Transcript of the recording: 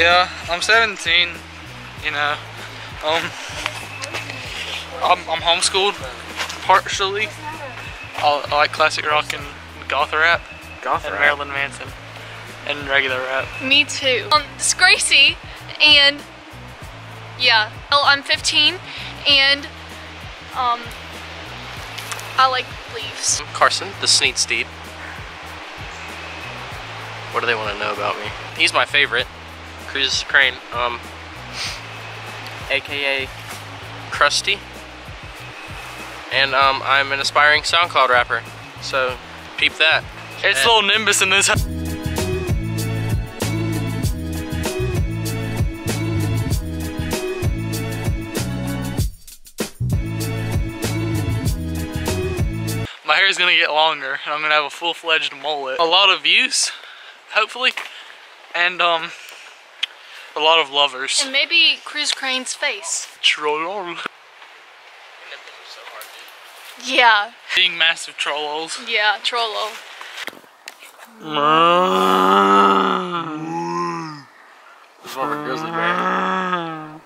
Yeah, I'm 17. You know, um, I'm, I'm homeschooled partially. I, I like classic rock and goth rap Goth and rap. Marilyn Manson and regular rap. Me too. Um, it's Gracie, and yeah, well, I'm 15, and um, I like leaves. Carson, the Sneed Steed. What do they want to know about me? He's my favorite. Cruz Crane, um, aka Krusty. And um, I'm an aspiring SoundCloud rapper. So, peep that. It's And- little Nimbus in this. My hair is gonna get longer and I'm gonna have a full-fledged mullet. A lot of views, hopefully, and um, a lot of lovers. And maybe Chris Crane's face. Trollol. Yeah. Being massive trolls. Yeah, trollol. This mmm. is a grizzly bear.